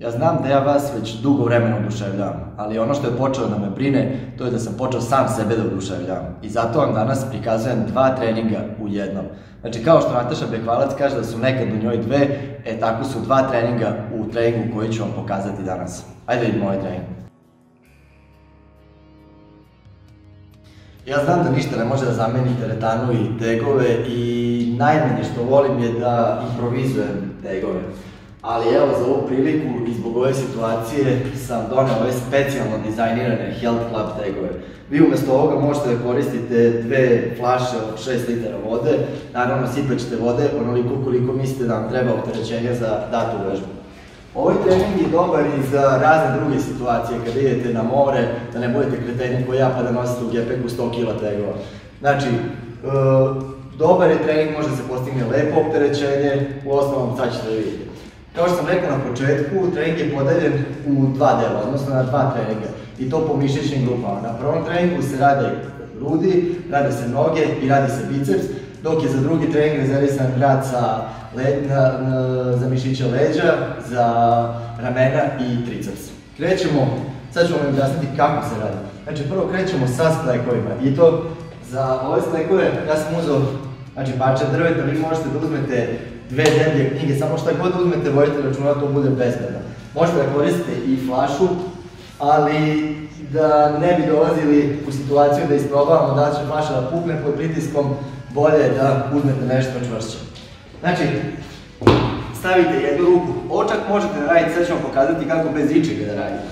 Ja znam da ja vas već dugo vremena oduševljavam, ali ono što je počelo da me brine, to je da sam počeo sam sebe da oduševljavam. I zato vam danas prikazujem dva treninga u jednom. Znači, kao što Nataša Bekvalac kaže da su nekad u njoj dve, e tako su dva treninga u treningu koji ću vam pokazati danas. Ajde vidimo ovaj trening. Ja znam da ništa ne može da zameni teretanu i tegove i najmanje što volim je da improvizujem tegove. Ali evo za ovu priliku i zbog ove situacije sam doneo ove specijalno dizajnirane Health Club tegove. Vi umjesto ovoga možete da koristite dve flaše od 6 litara vode, naravno sipat ćete vode onoliko koliko mislite da vam treba opterećenja za datu vežbu. Ovaj trening je dobar i za razne druge situacije, kada idete na more, da ne budete kreteni koji ja pa da nosite u gepeku 100 kg tegova. Znači, e, dobar je trening, može se postigne lepo opterećenje, u osnovom sad ćete vidjeti. Kao što sam rekao na početku, trening je podeljen u dva dela, odnosno na dva treninga. I to po mišićnim grupama. Na prvom treningu se rade grudi, rade se noge i radi se biceps, dok je za drugi trening rezervisan rad sa za mišiće leđa, za ramena i triceps. Krećemo, sad ću vam objasniti kako se radi. Znači prvo krećemo sa splekovima i to za ove splekove ja sam uzeo znači parče drveta, vi možete da uzmete dve deblje knjige, samo šta god uzmete, vojite računa to bude bezbedno. Možete da koristite i flašu, ali da ne bi dolazili u situaciju da isprobavamo da će flaša da pukne pod pritiskom, bolje je da uzmete nešto čvršće. Znači, stavite jednu ruku, očak možete raditi, sad ću vam pokazati kako bez ičega da radite.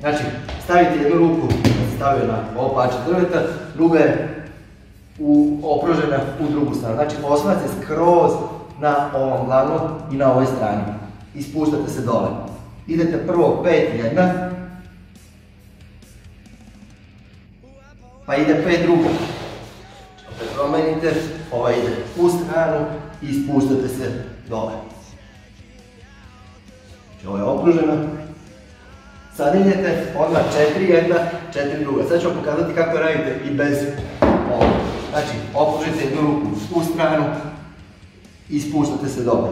Znači, stavite jednu ruku, stavio na ovo pače drveta, druga je u, opružena u drugu stranu. Znači, osnovate skroz na ovom glavnom i na ovoj strani. I spuštate se dole. Idete prvo pet jedna, pa ide pet drugo. Opet promenite, ova ide u stranu i spuštate se dole. Znači ovo je okruženo. Sad idete, onda četiri jedna, četiri druga. Sad ću vam pokazati kako radite i bez ovo. Znači, opružite jednu ruku u stranu, i spuštate se dole.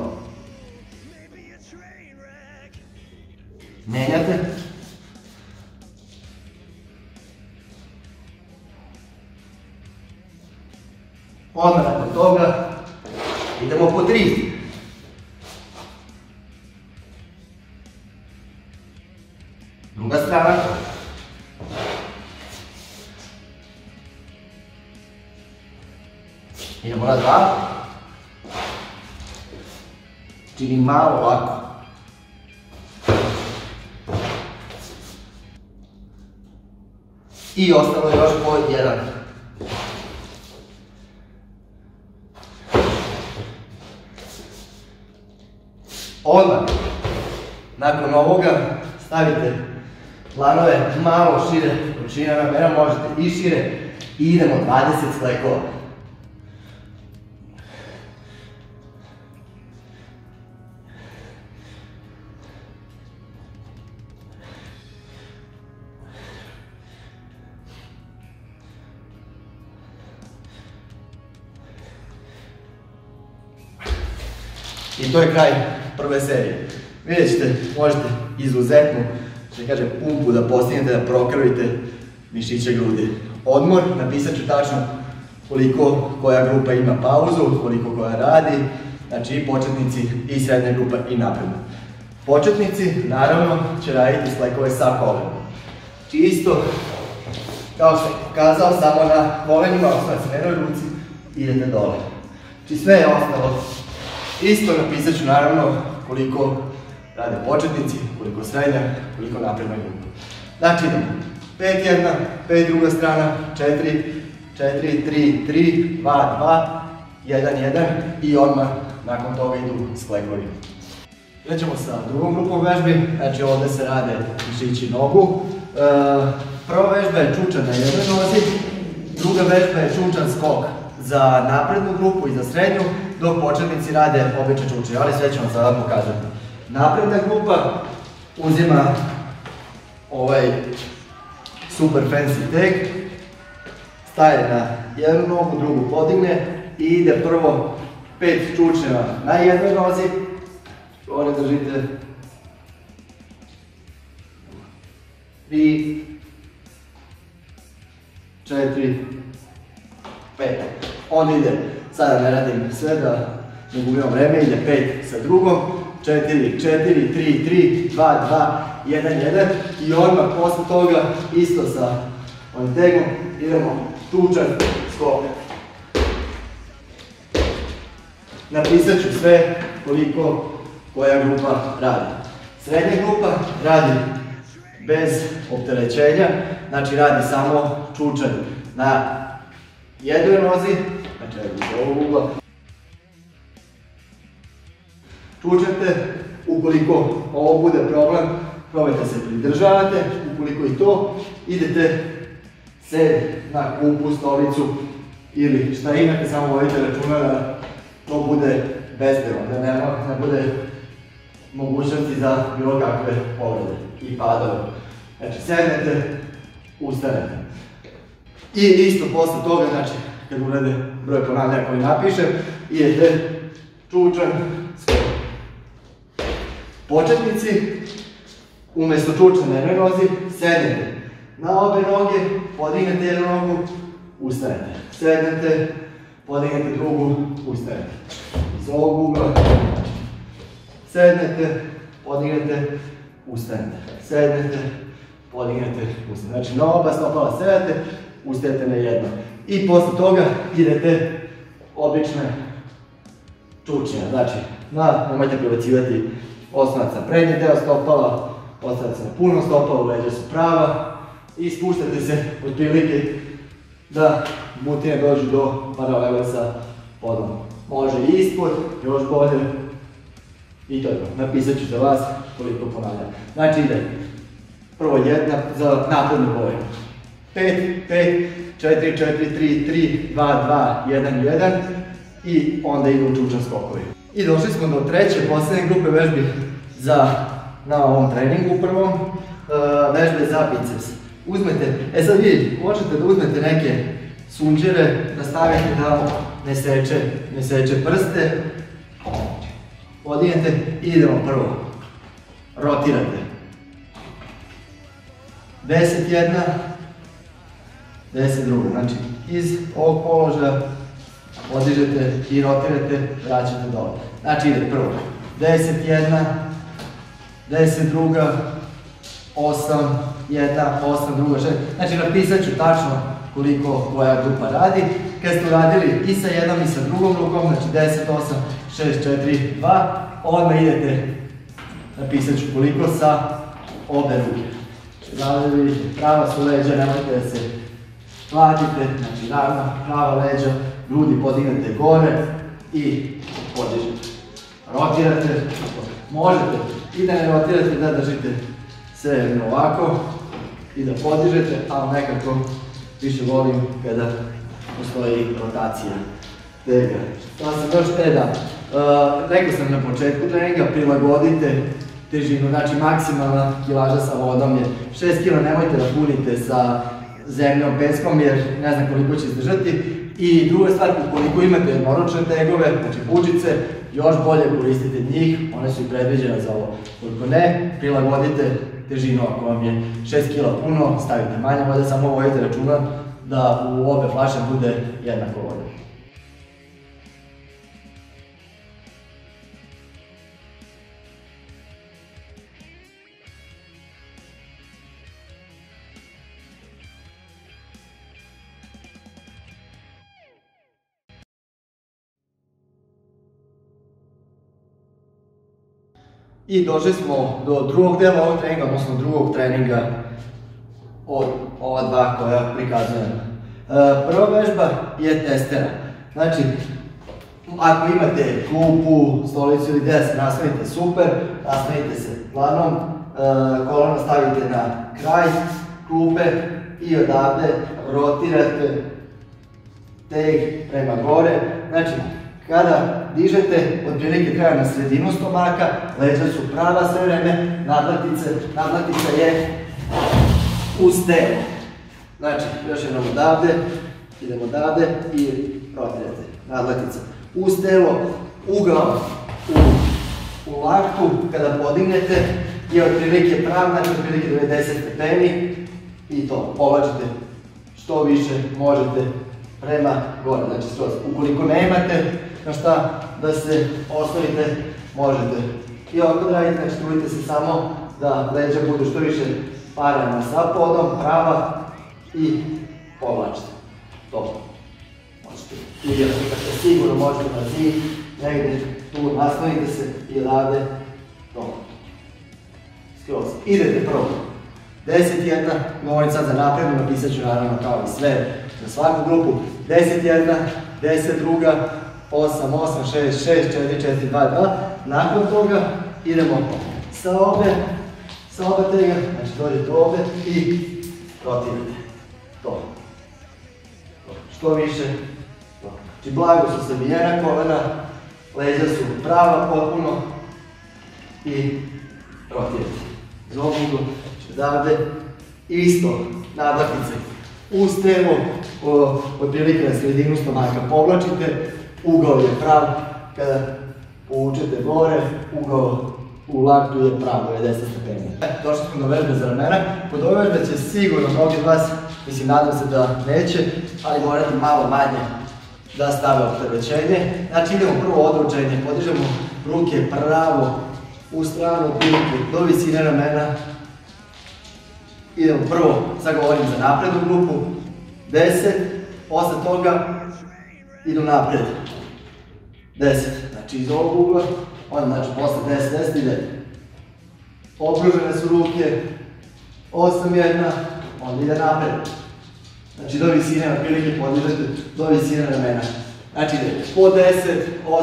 Menjate. Odmah nakon toga idemo po tri. Druga strana. Idemo na dva. Čini malo ovako. I ostalo je još po jedan. Odmah, nakon ovoga stavite planove malo šire, na ramena možete i šire i idemo 20 sklekova. To je kraj prve serije. Vidjet ćete, možete izuzetnu, što kažem, pumpu da postignete, da prokrvite mišiće grudi. Odmor, napisat ću tačno koliko koja grupa ima pauzu, koliko koja radi, znači i početnici i srednja grupa i napredna. Početnici, naravno, će raditi slekove sa kolenom. Znači isto, kao što sam kazao, samo na kolenima, na jednoj ruci, idete dole. Znači sve je ostalo Isto napisat ću naravno koliko rade početnici, koliko srednja, koliko napredna grupa. Znači idemo. 5 jedna, 5 druga strana, 4, 4, 3, 3, 2, 2, 1, 1 i odmah nakon toga idu sklekovi. Krećemo sa drugom grupom vežbi, znači ovdje se rade mišići nogu. E, prva vežba je čučan na jednoj nozi, druga vežba je čučan skok za naprednu grupu i za srednju, dok početnici rade obične čuče, ali sve ću vam sada pokazati. Napredna grupa uzima ovaj super fancy tag, staje na jednu nogu, drugu podigne i ide prvo pet čučeva na jednoj nozi, ovdje držite tri, četiri, pet. Onda ide, sada ne radim sve da ne gubimo vreme, ide pet sa drugom, četiri, četiri, tri, tri, dva, dva, jedan, jedan i odmah posle toga isto sa ovim tegom idemo tučan skok. Napisat ću sve koliko koja grupa radi. Srednja grupa radi bez opterećenja, znači radi samo čučanj na jednoj nozi, znači iz ugla. Čučate, ukoliko ovo bude problem, probajte se pridržavate, ukoliko i to, idete sed na kupu, stolicu ili šta imate, samo vodite računa da to bude bezbedno, da ne, ne bude mogućnosti za bilo kakve povrede i padove. Znači, sednete, ustanete. I isto posle toga, znači, kad urade broj ponavljanja koji napišem, idete čučan, skoro. Početnici, umjesto čuča na jednoj nozi, sednete na obe noge, podignete jednu nogu, ustanete. Sednete, podignete drugu, ustanete. Iz ovog ugla, sednete, podignete, ustanete. Sednete, podignete, ustanete. Znači na oba stopala sedete, ustajete na jedno. I posle toga idete obične čučnje. Znači, na, nemojte prebacivati osnovac na prednji deo stopala, osnovac na puno stopala, leđa su prava i spuštate se otprilike da butine dođu do paralele sa podom. Može ispod, još bolje, i to je. Napisat ću za vas koliko ponavljam. Znači ide prvo jedna za naprednu. 5, 5, 4, 4, 3, 3, 2, 2, 1, 1 i onda idu čučan skokovi. I došli smo do treće, posljednje grupe vežbi za, na ovom treningu prvom, uh, vežbe za biceps. Uzmete, e sad vidite, možete da uzmete neke sunđere, da stavite da ne seče, ne seče prste, podignete i idemo prvo, rotirate. 10, 1, 92. Znači, iz ovog položaja podižete i rotirate, vraćate dole. Znači, ide prvo. 10, 1, 10, druga, 8, 1, 8, druga, 6. Znači, napisat ću tačno koliko koja grupa radi. Kad ste uradili i sa jednom i sa drugom rukom, znači 10, 8, 6, 4, 2, odmah idete, napisat ću koliko sa obe ruke. Znači, prava su leđa, nemojte da se platite, znači ravna, prava leđa, grudi podignete gore i podižete. Rotirate, možete. I da ne rotirate, da držite sve ovako i da podižete, ali nekako više volim kada postoji rotacija. Tega. To sam još, e da, uh, rekao sam na početku treninga, prilagodite težinu, znači maksimalna kilaža sa vodom je 6 kg, nemojte da punite sa zemljom, peskom, jer ne znam koliko će izdržati. I druga stvar, ukoliko imate jednoročne tegove, znači buđice, još bolje koristite njih, one su i predviđene za ovo. Koliko ne, prilagodite težinu, ako vam je 6 kg puno, stavite manje vode, samo vodite računa da u obe flaše bude jednako vode. I došli smo do drugog dela ovog treninga, odnosno drugog treninga od ova dva koja prikazujem. E, prva vežba je testera. Znači, ako imate klupu, stolicu ili gdje se nastavite super, nastavite se planom, e, kolona stavite na kraj klupe i odavde rotirate teg prema gore. Znači, kada dižete, otprilike kraja na sredinu stomaka, leđa su prava sve vreme, nadlaktica, nadlaktica je uz telo. Znači, još jednom odavde, idemo odavde i rotirate, nadlaktica. Uz telo, ugao u, u laktu, kada podignete, je otprilike prav, znači otprilike 90 stepeni i to, povlačite što više možete prema gore, znači skroz. Ukoliko nemate na šta da se ostavite, možete. I ovako da radite, znači trudite se samo da leđa budu što više parama sa podom, prava i povlačite. To. Možete vidjeti kako sigurno možete na zid, negdje tu nastavite se i rade to. Skroz. Idete prvo. Deset jedna, govorim sad za napredno, napisat ću naravno kao i sve za svaku grupu. Deset jedna, deset druga, osam, osam, šest, šest, četiri, četiri, dva, dva. Nakon toga idemo sa obe, sa obe tega, znači dođete ovdje i rotirate. To. Što više. Znači blago su sabijena kolena, leđa su prava potpuno i rotirate. Zobudu, odavde, isto, nadlaknice. Uz telo, otprilike na sredinu stomaka povlačite, ugao je prav, kada povučete gore, ugao u laktu je prav, 90 stepeni. E, došli smo do vežbe za ramena. Kod ove vežbe će sigurno mnogi od vas, mislim nadam se da neće, ali morate malo manje da stave opterećenje. Znači idemo prvo odručenje, podižemo ruke pravo u stranu otprilike do visine ramena. Idemo prvo, sad govorim za naprednu grupu, 10, posle toga idu napred. 10, znači iz ovog ugla, onda znači posle 10, 10 ide. Okružene su ruke, 8 jedna, onda ide napred. Znači do visine, na prilike podižete do visine ramena. Znači ide po 10, 8,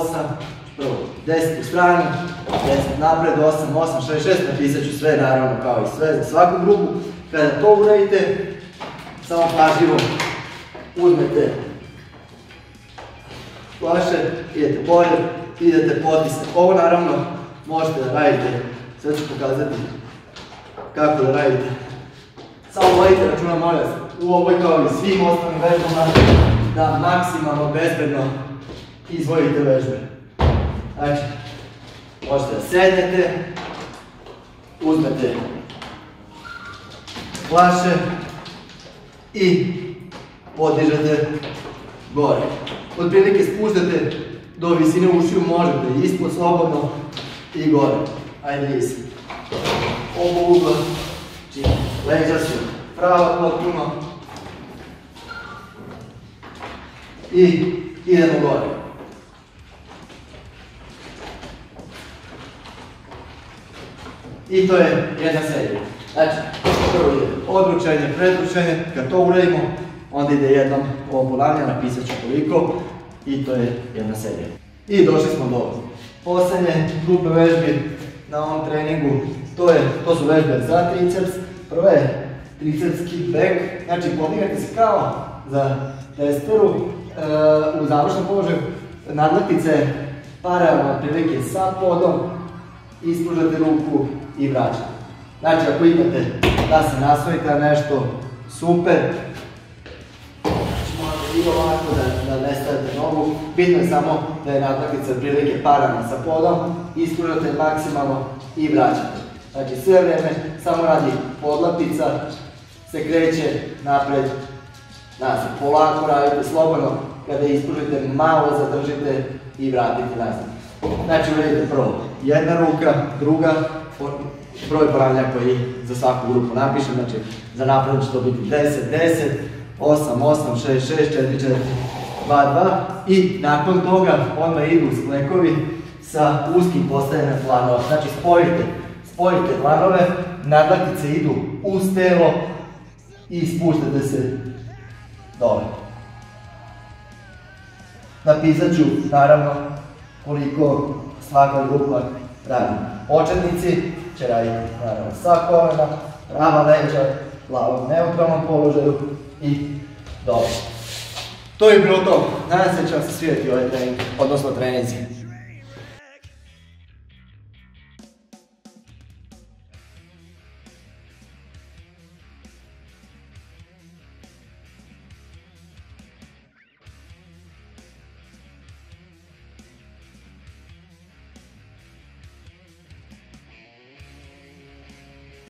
prvo 10 u stranu, 10 napred, 8, 8, 6, 6, napisat ću sve naravno kao i sve za svaku grupu. Kada to uradite, samo pažljivo uzmete flaše, idete bolje, idete potisne. Ovo naravno možete da radite, sve ću pokazati kako da radite. Samo vodite računa, u ovoj kao i svim ostalim vežbama, da maksimalno bezbedno izvojite vežbe. Znači, možete da sednete, uzmete flaše i podižete gore. Od prilike spuštate do visine ušiju, možete ispod slobodno i gore. Ajde isi. Ovo ugla, čini, leđa su prava potpuno. I idemo gore. I to je jedna serija. Znači, prvo ide odručenje, predručenje, kad to uradimo, onda ide jednom ovo ponavljanje, napisat ću koliko i to je jedna serija. I došli smo do posljednje grupe vežbi na ovom treningu. To, je, to su vežbe za triceps. Prva je tricepski back, znači podignete se kao za testeru. E, u završnom položaju nadlaktice paralelno otprilike sa podom, ispružate ruku i vraćate. Znači ako imate da se nasvojite na nešto, super, i ovako da, da ne stavite nogu. Bitno je samo da je nadlaktica prilike parama sa podom, ispružate maksimalno i vraćate. Znači sve vrijeme samo radi podlaktica, se kreće napred, nazad. Polako radite slobodno, kada ispružite malo zadržite i vratite nazad. Znači uradite prvo jedna ruka, druga, broj ponavljanja koji za svaku grupu napišem, znači za napred će to biti 10, 10, 8, 8, 6, 6, 4, 4, 2, 2 i nakon toga odmah idu sklekovi sa uskim postavljanjem planova. Znači spojite, spojite planove, nadlaktice idu uz telo i spuštate se dole. Napisat ću naravno koliko svaka grupa radi. Očetnici će raditi naravno sa kolena, prava leđa, glava u neutralnom položaju, i dobro. To je bilo to. Nadam se će vam se svidjeti ovaj trening, odnosno treninzi.